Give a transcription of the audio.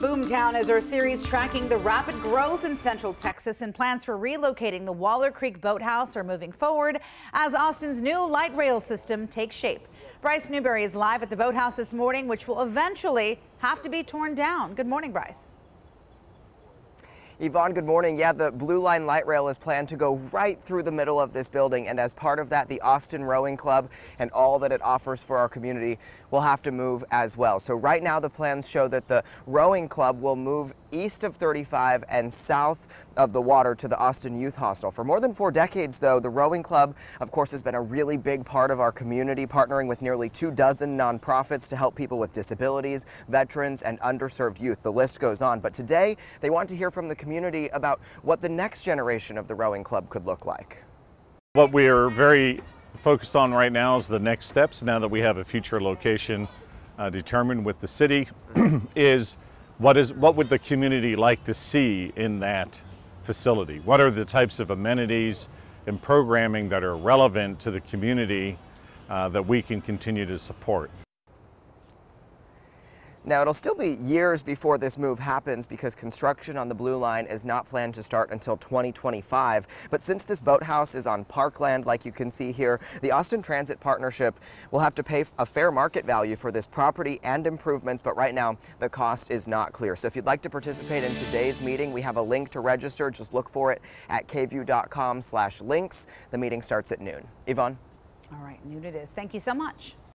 Boomtown is our series tracking the rapid growth in Central Texas and plans for relocating the Waller Creek Boathouse are moving forward as Austin's new light rail system takes shape. Bryce Newberry is live at the boathouse this morning, which will eventually have to be torn down. Good morning, Bryce. Yvonne, good morning. Yeah, the Blue Line light rail is planned to go right through the middle of this building. And as part of that, the Austin Rowing Club and all that it offers for our community will have to move as well. So right now, the plans show that the Rowing Club will move east of 35 and south of the water to the Austin Youth Hostel. For more than four decades, though, the Rowing Club, of course, has been a really big part of our community, partnering with nearly two dozen nonprofits to help people with disabilities, veterans, and underserved youth. The list goes on. But today, they want to hear from the community community about what the next generation of the rowing club could look like. What we are very focused on right now is the next steps now that we have a future location uh, determined with the city is what is what would the community like to see in that facility? What are the types of amenities and programming that are relevant to the community uh, that we can continue to support? Now, it'll still be years before this move happens because construction on the Blue Line is not planned to start until 2025. But since this boathouse is on parkland, like you can see here, the Austin Transit Partnership will have to pay a fair market value for this property and improvements, but right now the cost is not clear. So if you'd like to participate in today's meeting, we have a link to register. Just look for it at kvue.com slash links. The meeting starts at noon. Yvonne? All right, noon it is. Thank you so much.